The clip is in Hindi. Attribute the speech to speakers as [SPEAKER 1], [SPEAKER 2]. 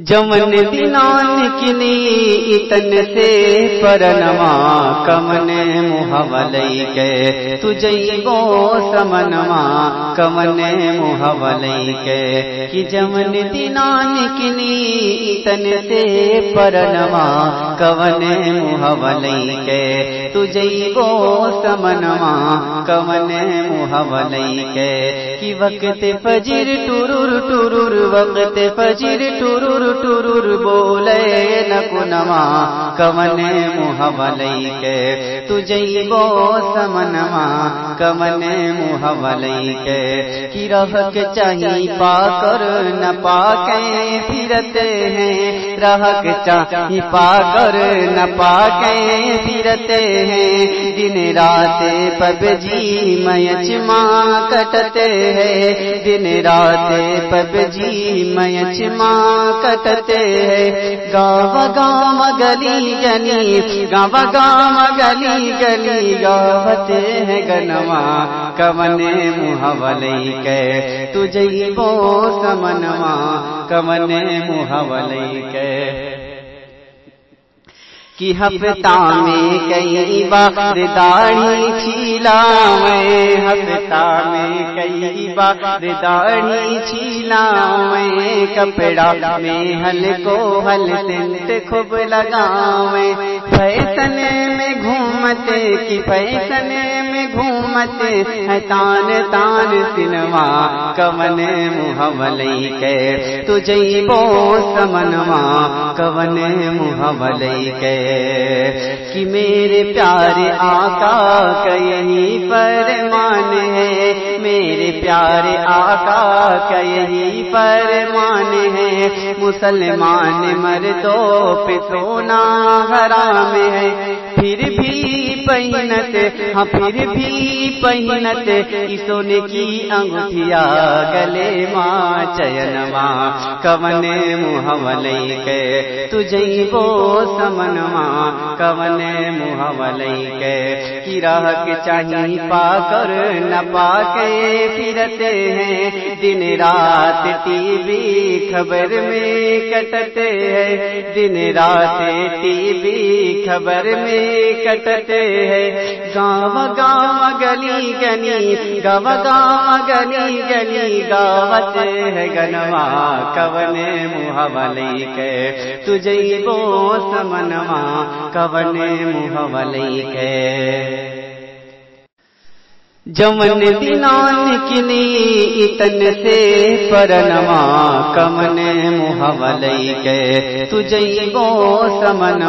[SPEAKER 1] जमन दिनान किनी इतन से परनमा कमने मुहवलई के। तुझो समनमा कमने मुहवलई के। कि जमन दिनान किनी इतन से परनमा कवने मुहवलई के। तुझो समनमा कमने मुहवलई के। कि वक्त फजिर टुरुर टुरुर वक्त फजिर टुरुर टुरुर बोले न कुनमा कमने मुहवलई के तुझो समनमा कमने मुहवलई के कि रहक चाही पाकर, न पाके फिरते हैं। रहक चाही पाकर, न पाके फिरते हैं। दिन रात पबजी मयच माँ कटते हैं। दिन रात पबजी मयच माँ कटते है गाव गाम गली गली गाव गाम गली गली गावते हैं गनवा कमने मुहवलई के तुझे बो समनवा कमने मुहवलई के कि हफ़्ता में कई बार दाढ़ी छीलावे हफ़्ता में कई बार दाढ़ी छीलावे कपड़ा में हल को हल सिंत खूब लगावे। फैसन में घूमते, कि फैसन में घूमते है तान तान सिनवा, कवने मुहवलई के, तुझे बो समनवा कवने मुहवलई के। कि मेरे प्यारे आका का यही फरमान है मेरे प्यारे आका का यही फरमान है। मुसलमान मर्दों पे सोना हराम है। फिर भी पहनत हाँ फिर भी पहनत सोने की अंगूठिया गले माँ चयन माँ, कवने मुहवलई के, तुझे वो समनवा कवने मुहवलई के, कि राहक चाही पाकर न पाके फिरते हैं, दिन रात टीवी खबर में कटते हैं, दिन रात टीवी खबर में कटते हैं। गाँव गाँव गली गली, गव गाँव गली गली, गावत है गनवा कवने मुहवलई के तुझे वो समनवा कवने मुहवलई के जमन दिनान किनी इतन से परनमा कमने मुहवलई के तुझे वो समन